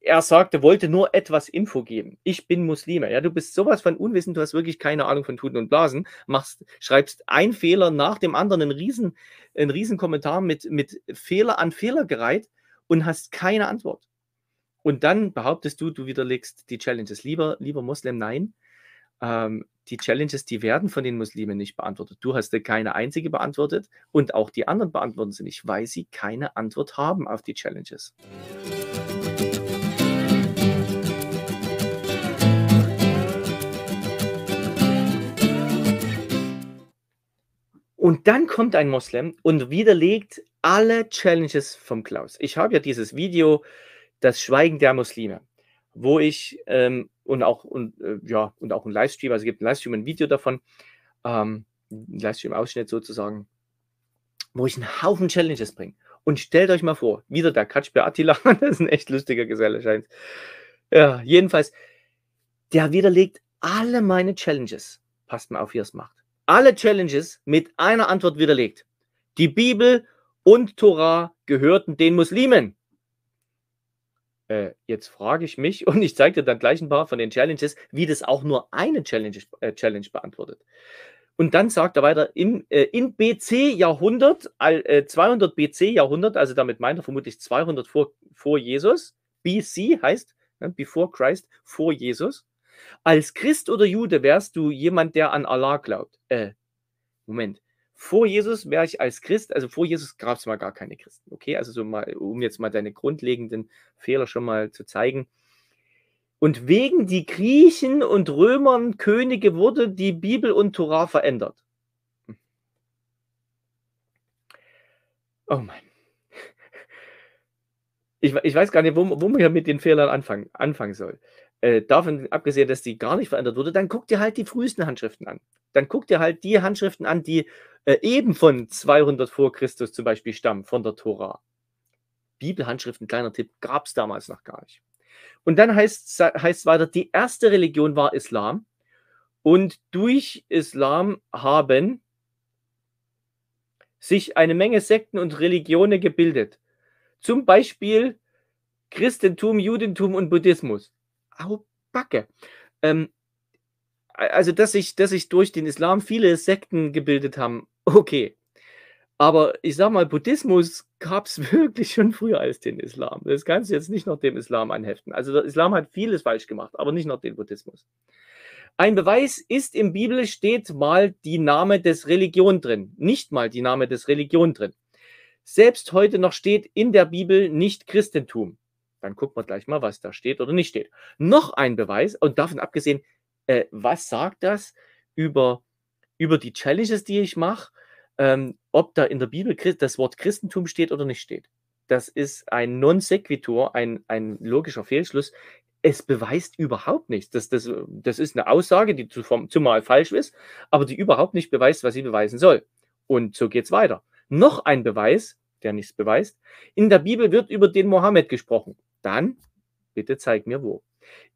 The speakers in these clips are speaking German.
er sagte, wollte nur etwas Info geben. Ich bin Muslime. Ja, du bist sowas von unwissend, du hast wirklich keine Ahnung von Tuten und Blasen, machst, schreibst ein Fehler nach dem anderen, einen riesen, einen riesen Kommentar mit, mit Fehler an Fehler gereiht und hast keine Antwort. Und dann behauptest du, du widerlegst die Challenges. Lieber, lieber Moslem, nein. Ähm, die Challenges, die werden von den Muslimen nicht beantwortet. Du hast keine einzige beantwortet und auch die anderen beantworten sie nicht, weil sie keine Antwort haben auf die Challenges. Und dann kommt ein Moslem und widerlegt alle Challenges vom Klaus. Ich habe ja dieses Video, das Schweigen der Muslime, wo ich ähm, und auch und äh, ja und auch ein Livestream, also es gibt ein Livestream, ein Video davon, ähm, ein Livestream-Ausschnitt sozusagen, wo ich einen Haufen Challenges bringe. Und stellt euch mal vor, wieder der Katschber Attila, das ist ein echt lustiger Geselle, scheint. Ja, jedenfalls, der widerlegt alle meine Challenges. Passt mal auf, wie er es macht alle Challenges mit einer Antwort widerlegt. Die Bibel und Torah gehörten den Muslimen. Äh, jetzt frage ich mich, und ich zeige dir dann gleich ein paar von den Challenges, wie das auch nur eine Challenge, äh, Challenge beantwortet. Und dann sagt er weiter, im, äh, in BC-Jahrhundert, äh, 200 BC-Jahrhundert, also damit meint er vermutlich 200 vor, vor Jesus, BC heißt, ne, before Christ, vor Jesus, als Christ oder Jude wärst du jemand, der an Allah glaubt. Äh, Moment. Vor Jesus wäre ich als Christ, also vor Jesus gab es mal gar keine Christen. Okay, also so mal, um jetzt mal deine grundlegenden Fehler schon mal zu zeigen. Und wegen die Griechen und Römern Könige wurde die Bibel und Torah verändert. Hm. Oh Mann. Ich, ich weiß gar nicht, wo, wo man mit den Fehlern anfangen, anfangen soll äh, davon abgesehen, dass die gar nicht verändert wurde, dann guck dir halt die frühesten Handschriften an. Dann guck dir halt die Handschriften an, die äh, eben von 200 vor Christus zum Beispiel stammen, von der Tora. Bibelhandschriften, kleiner Tipp, gab es damals noch gar nicht. Und dann heißt es weiter, die erste Religion war Islam. Und durch Islam haben sich eine Menge Sekten und Religionen gebildet. Zum Beispiel Christentum, Judentum und Buddhismus au Backe. Ähm, also, dass sich, dass sich durch den Islam viele Sekten gebildet haben, okay. Aber ich sag mal, Buddhismus gab es wirklich schon früher als den Islam. Das kannst du jetzt nicht noch dem Islam anheften. Also der Islam hat vieles falsch gemacht, aber nicht noch den Buddhismus. Ein Beweis ist im Bibel steht mal die Name des Religion drin, nicht mal die Name des Religion drin. Selbst heute noch steht in der Bibel nicht Christentum. Dann gucken wir gleich mal, was da steht oder nicht steht. Noch ein Beweis, und davon abgesehen, äh, was sagt das über, über die Challenges, die ich mache, ähm, ob da in der Bibel das Wort Christentum steht oder nicht steht. Das ist ein Non sequitur, ein, ein logischer Fehlschluss. Es beweist überhaupt nichts. Das, das, das ist eine Aussage, die zumal falsch ist, aber die überhaupt nicht beweist, was sie beweisen soll. Und so geht es weiter. Noch ein Beweis, der nichts beweist. In der Bibel wird über den Mohammed gesprochen. Dann bitte zeig mir wo.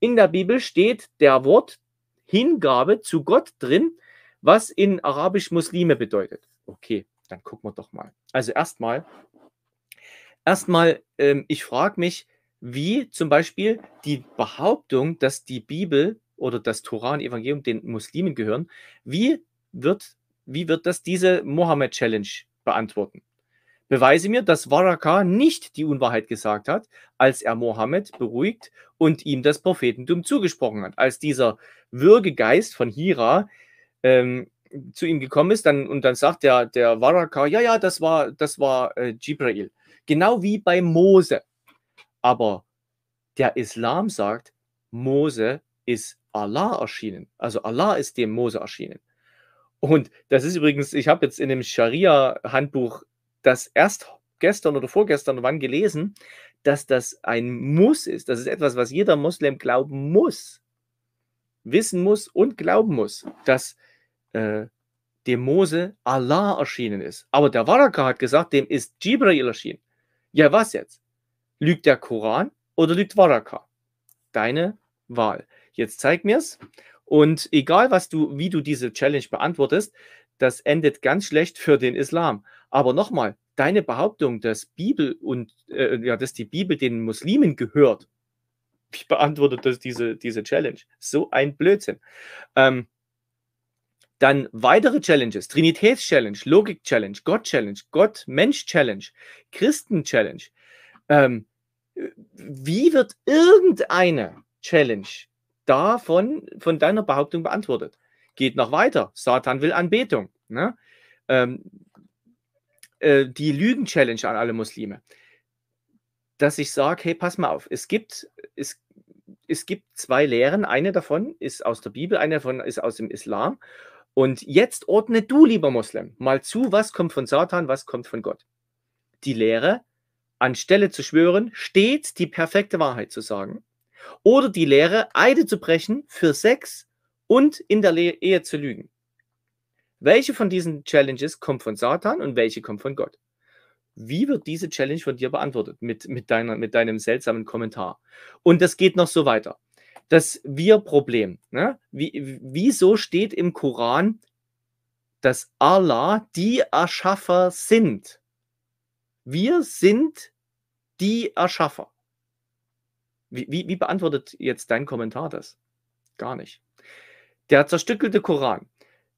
In der Bibel steht der Wort Hingabe zu Gott drin, was in Arabisch Muslime bedeutet. Okay, dann gucken wir doch mal. Also erstmal, erstmal, ähm, ich frage mich, wie zum Beispiel die Behauptung, dass die Bibel oder das Torah und Evangelium den Muslimen gehören, wie wird, wie wird das diese Mohammed Challenge beantworten? Beweise mir, dass Waraka nicht die Unwahrheit gesagt hat, als er Mohammed beruhigt und ihm das Prophetentum zugesprochen hat. Als dieser Würgegeist von Hira ähm, zu ihm gekommen ist, dann, und dann sagt der, der Waraka, ja, ja, das war, das war äh, Jibrail. Genau wie bei Mose. Aber der Islam sagt, Mose ist Allah erschienen. Also Allah ist dem Mose erschienen. Und das ist übrigens, ich habe jetzt in dem Scharia-Handbuch das erst gestern oder vorgestern wann gelesen, dass das ein Muss ist. Das ist etwas, was jeder Moslem glauben muss, wissen muss und glauben muss, dass äh, dem Mose Allah erschienen ist. Aber der Waraka hat gesagt, dem ist Jibril erschienen. Ja, was jetzt? Lügt der Koran oder lügt Waraka? Deine Wahl. Jetzt zeig mir's. Und egal, was du, wie du diese Challenge beantwortest, das endet ganz schlecht für den Islam. Aber nochmal, deine Behauptung, dass Bibel und äh, ja, dass die Bibel den Muslimen gehört, Wie beantwortet das diese, diese Challenge? So ein Blödsinn. Ähm, dann weitere Challenges: Trinitäts-Challenge, Logik-Challenge, Gott-Challenge, Gott-Mensch-Challenge, Christen-Challenge. Ähm, wie wird irgendeine Challenge davon von deiner Behauptung beantwortet? Geht noch weiter. Satan will Anbetung. Ne? Ähm, äh, die Lügen-Challenge an alle Muslime. Dass ich sage, hey, pass mal auf, es gibt, es, es gibt zwei Lehren. Eine davon ist aus der Bibel, eine davon ist aus dem Islam. Und jetzt ordne du, lieber Muslim, mal zu, was kommt von Satan, was kommt von Gott. Die Lehre, anstelle zu schwören, stets die perfekte Wahrheit zu sagen. Oder die Lehre, Eide zu brechen für Sex und in der Ehe zu lügen. Welche von diesen Challenges kommt von Satan und welche kommt von Gott? Wie wird diese Challenge von dir beantwortet mit, mit, deiner, mit deinem seltsamen Kommentar? Und das geht noch so weiter. Das Wir-Problem. Ne? Wie, wieso steht im Koran, dass Allah die Erschaffer sind? Wir sind die Erschaffer. Wie, wie, wie beantwortet jetzt dein Kommentar das? Gar nicht. Der zerstückelte Koran,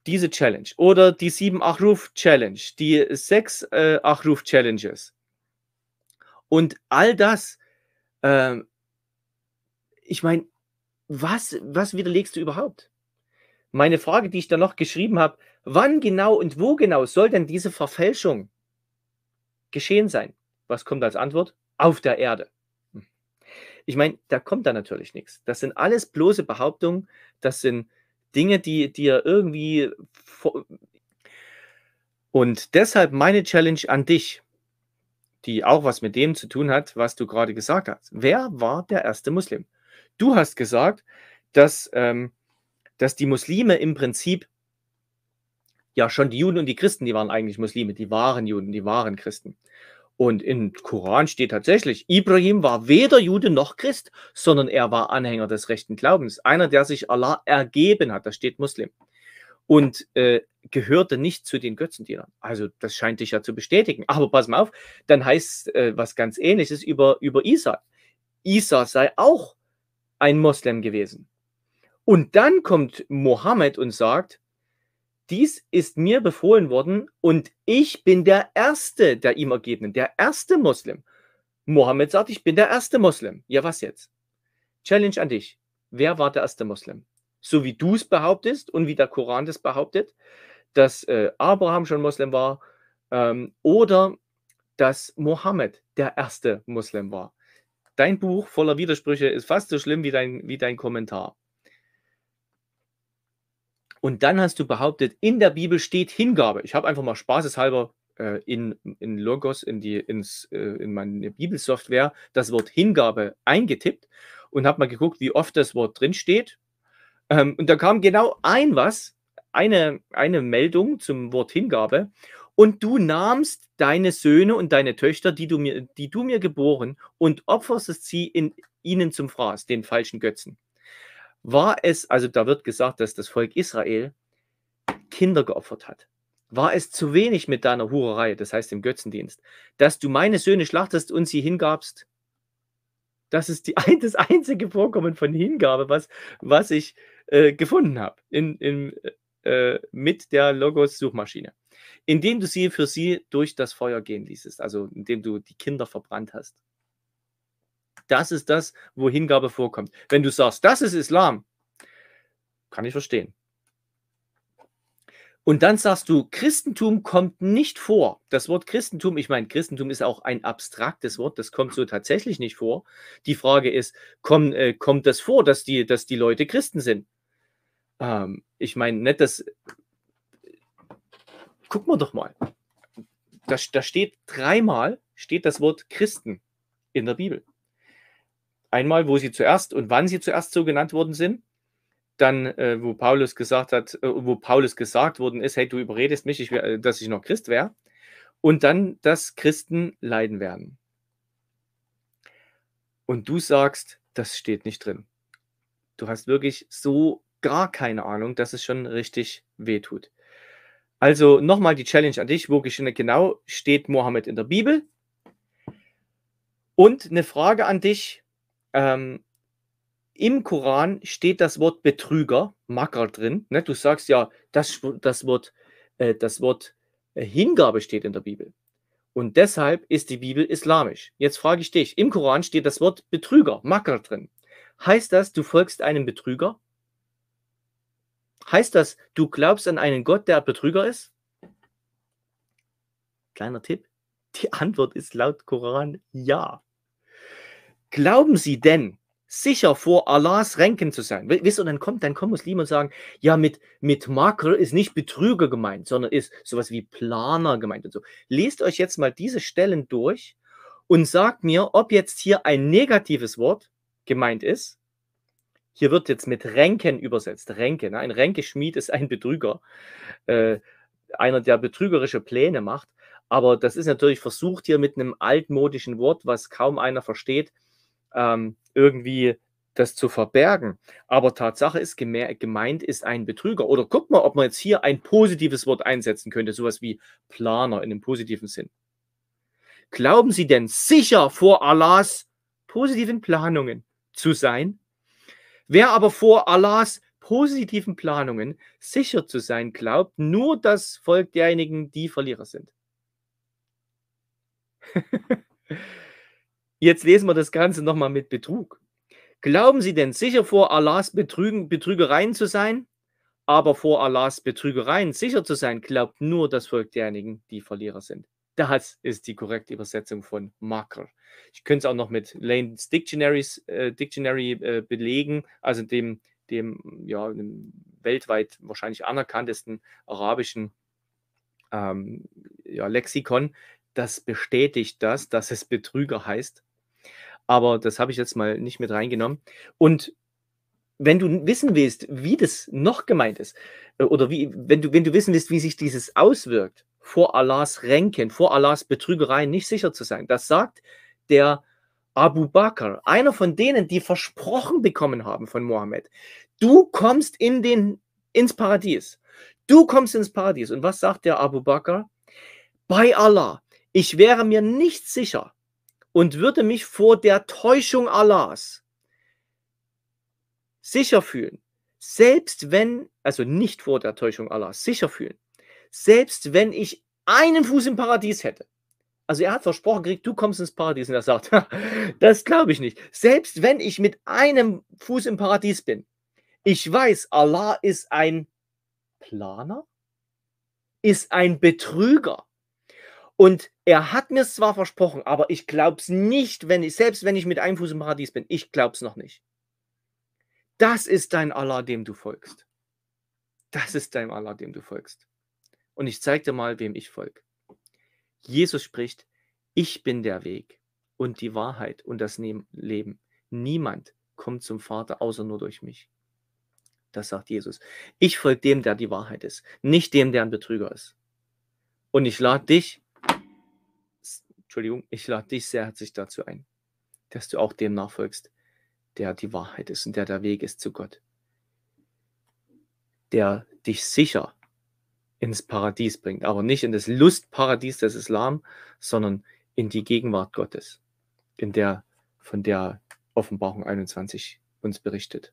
diese Challenge oder die sieben Achruf Challenge, die sechs äh, Achruf Challenges und all das, äh, ich meine, was, was widerlegst du überhaupt? Meine Frage, die ich da noch geschrieben habe, wann genau und wo genau soll denn diese Verfälschung geschehen sein? Was kommt als Antwort? Auf der Erde. Hm. Ich meine, da kommt da natürlich nichts. Das sind alles bloße Behauptungen, das sind Dinge, die dir irgendwie. Und deshalb meine Challenge an dich, die auch was mit dem zu tun hat, was du gerade gesagt hast. Wer war der erste Muslim? Du hast gesagt, dass, ähm, dass die Muslime im Prinzip ja schon die Juden und die Christen, die waren eigentlich Muslime, die waren Juden, die waren Christen. Und im Koran steht tatsächlich, Ibrahim war weder Jude noch Christ, sondern er war Anhänger des rechten Glaubens. Einer, der sich Allah ergeben hat, da steht Muslim. Und äh, gehörte nicht zu den Götzendienern. Also das scheint dich ja zu bestätigen. Aber pass mal auf, dann heißt äh, was ganz ähnliches über, über Isa. Isa sei auch ein Moslem gewesen. Und dann kommt Mohammed und sagt, dies ist mir befohlen worden und ich bin der Erste der ihm Ergebenen, der erste Muslim. Mohammed sagt, ich bin der erste Muslim. Ja, was jetzt? Challenge an dich. Wer war der erste Muslim? So wie du es behauptest und wie der Koran das behauptet, dass äh, Abraham schon Muslim war ähm, oder dass Mohammed der erste Muslim war. Dein Buch voller Widersprüche ist fast so schlimm wie dein, wie dein Kommentar. Und dann hast du behauptet, in der Bibel steht Hingabe. Ich habe einfach mal spaßeshalber äh, in, in Logos, in, die, ins, äh, in meine Bibelsoftware, das Wort Hingabe eingetippt und habe mal geguckt, wie oft das Wort drin steht. Ähm, und da kam genau ein was, eine, eine Meldung zum Wort Hingabe. Und du nahmst deine Söhne und deine Töchter, die du mir, die du mir geboren, und opferst sie in ihnen zum Fraß, den falschen Götzen war es, also da wird gesagt, dass das Volk Israel Kinder geopfert hat. War es zu wenig mit deiner Hurerei, das heißt im Götzendienst, dass du meine Söhne schlachtest und sie hingabst? Das ist die, das einzige Vorkommen von Hingabe, was, was ich äh, gefunden habe in, in, äh, mit der Logos-Suchmaschine. Indem du sie für sie durch das Feuer gehen ließest, also indem du die Kinder verbrannt hast. Das ist das, wo Hingabe vorkommt. Wenn du sagst, das ist Islam, kann ich verstehen. Und dann sagst du, Christentum kommt nicht vor. Das Wort Christentum, ich meine, Christentum ist auch ein abstraktes Wort, das kommt so tatsächlich nicht vor. Die Frage ist, komm, äh, kommt das vor, dass die, dass die Leute Christen sind? Ähm, ich meine, nicht das. Guck mal doch mal. Da, da steht dreimal steht das Wort Christen in der Bibel. Einmal, wo sie zuerst und wann sie zuerst so genannt worden sind. Dann, äh, wo Paulus gesagt hat, äh, wo Paulus gesagt worden ist, hey, du überredest mich, ich wär, äh, dass ich noch Christ wäre. Und dann, dass Christen leiden werden. Und du sagst, das steht nicht drin. Du hast wirklich so gar keine Ahnung, dass es schon richtig wehtut. Also nochmal die Challenge an dich, wo genau steht Mohammed in der Bibel? Und eine Frage an dich, ähm, im Koran steht das Wort Betrüger, Makar drin. Ne? Du sagst ja, das, das Wort, äh, das Wort äh, Hingabe steht in der Bibel. Und deshalb ist die Bibel islamisch. Jetzt frage ich dich, im Koran steht das Wort Betrüger, Makar drin. Heißt das, du folgst einem Betrüger? Heißt das, du glaubst an einen Gott, der Betrüger ist? Kleiner Tipp. Die Antwort ist laut Koran ja. Glauben Sie denn, sicher vor Allahs Ränken zu sein. Wisst ihr, dann kommt, dann kommen Muslime und sagen, ja, mit, mit Makr ist nicht Betrüger gemeint, sondern ist sowas wie Planer gemeint und so. Lest euch jetzt mal diese Stellen durch und sagt mir, ob jetzt hier ein negatives Wort gemeint ist. Hier wird jetzt mit Ränken übersetzt. Ränke, ne? ein Ränkeschmied ist ein Betrüger, äh, einer, der betrügerische Pläne macht. Aber das ist natürlich versucht hier mit einem altmodischen Wort, was kaum einer versteht, ähm, irgendwie das zu verbergen. Aber Tatsache ist, gemeint ist ein Betrüger. Oder guck mal, ob man jetzt hier ein positives Wort einsetzen könnte, sowas wie Planer in dem positiven Sinn. Glauben Sie denn sicher vor Allahs positiven Planungen zu sein? Wer aber vor Allahs positiven Planungen sicher zu sein glaubt, nur das Volk derjenigen, die Verlierer sind. Jetzt lesen wir das Ganze nochmal mit Betrug. Glauben Sie denn sicher vor Allahs Betrügen, Betrügereien zu sein? Aber vor Allahs Betrügereien sicher zu sein, glaubt nur das Volk derjenigen, die Verlierer sind. Das ist die korrekte Übersetzung von Makr. Ich könnte es auch noch mit Lane's Dictionaries, äh, Dictionary äh, belegen, also dem, dem, ja, dem weltweit wahrscheinlich anerkanntesten arabischen ähm, ja, Lexikon. Das bestätigt das, dass es Betrüger heißt aber das habe ich jetzt mal nicht mit reingenommen. Und wenn du wissen willst, wie das noch gemeint ist, äh, oder wie, wenn du, wenn du wissen willst, wie sich dieses auswirkt, vor Allahs Ränken, vor Allahs Betrügereien nicht sicher zu sein, das sagt der Abu Bakr, einer von denen, die versprochen bekommen haben von Mohammed, du kommst in den, ins Paradies. Du kommst ins Paradies. Und was sagt der Abu Bakr? Bei Allah, ich wäre mir nicht sicher, und würde mich vor der Täuschung Allahs sicher fühlen, selbst wenn, also nicht vor der Täuschung Allahs, sicher fühlen, selbst wenn ich einen Fuß im Paradies hätte. Also er hat versprochen gekriegt, du kommst ins Paradies und er sagt, das glaube ich nicht. Selbst wenn ich mit einem Fuß im Paradies bin, ich weiß, Allah ist ein Planer, ist ein Betrüger. Und er hat mir es zwar versprochen, aber ich glaube es nicht, wenn ich, selbst wenn ich mit einem Fuß im Paradies bin, ich glaube es noch nicht. Das ist dein Allah, dem du folgst. Das ist dein Allah, dem du folgst. Und ich zeige dir mal, wem ich folge. Jesus spricht, ich bin der Weg und die Wahrheit und das Leben. Niemand kommt zum Vater außer nur durch mich. Das sagt Jesus. Ich folge dem, der die Wahrheit ist, nicht dem, der ein Betrüger ist. Und ich lade dich Entschuldigung, ich lade dich sehr herzlich dazu ein, dass du auch dem nachfolgst, der die Wahrheit ist und der der Weg ist zu Gott. Der dich sicher ins Paradies bringt, aber nicht in das Lustparadies des Islam, sondern in die Gegenwart Gottes, in der von der Offenbarung 21 uns berichtet.